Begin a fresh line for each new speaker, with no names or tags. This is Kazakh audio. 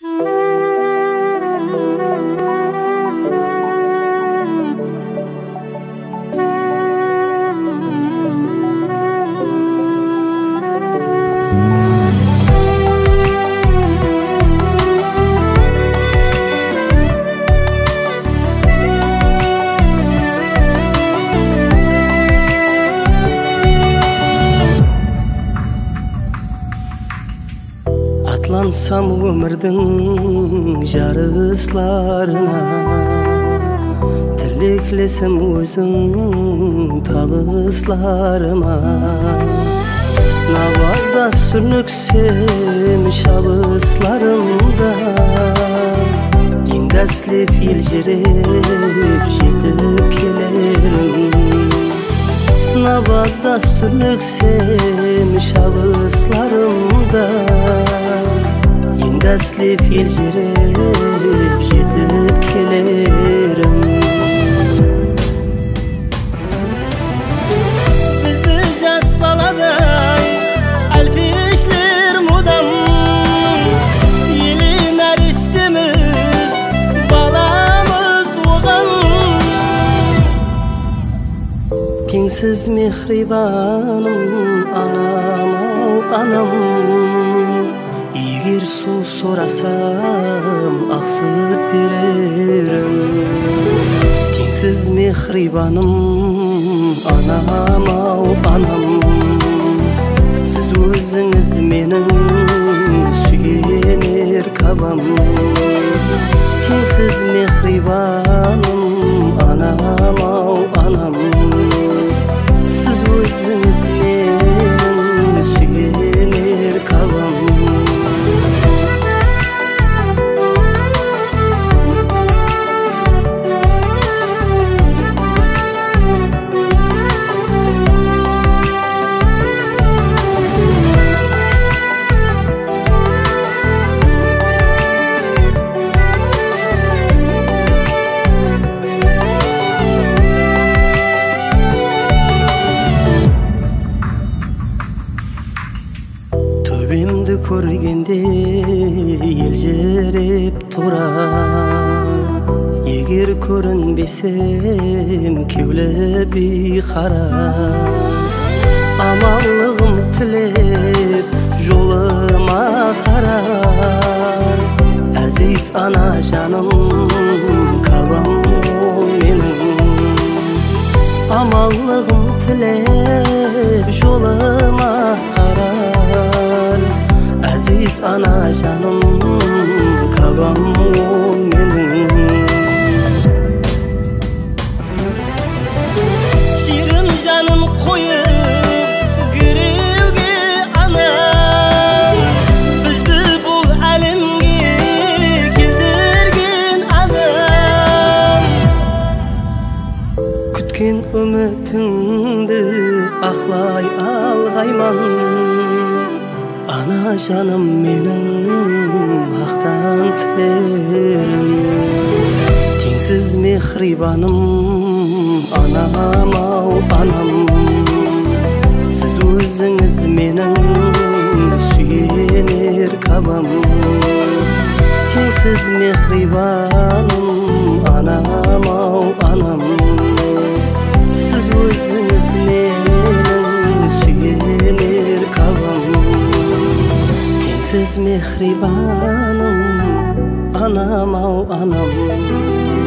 Música аттансам өмірдің жарысларына тілеклесім өзің табысларыма навада сүрніксем шабысларымда еңдәслеп елжіреп жетіп келерім навада сүрніксем шабысларымда еңдәслеп елжіреп жетіп келерім бізді жас баладай әлпешлер мудам елі нәрестеміз баламыз оған теңсіз мехрибаным анам ау анам егер су сорасам ақ сүт берерім теңсіз мехрибаным анам ау анам сіз өзіңіз менің сүйенер кабам теңсіз мехрибаным анам ау анам сіз өзіңіз төбемді көргенде елжіреп тұрар егер көрінбесем кеулі бейқара аманлығым тілеп жолыма қарар әзиз ана жаным кабам ол менің аманлығым тілеп қойып кіреуге анам бізді бұл әлемге келтірген адам күткен үмітіңді ақлай алғайман ана жаным менің ақтан тілерім теңсіз мехрибаным анам ау анам сіз өзіңіз менің сүйенер кабам теңсіз мехрибаным анам ау анам сіз өзіңіз менің теңсіз мехрибаным анам ау анам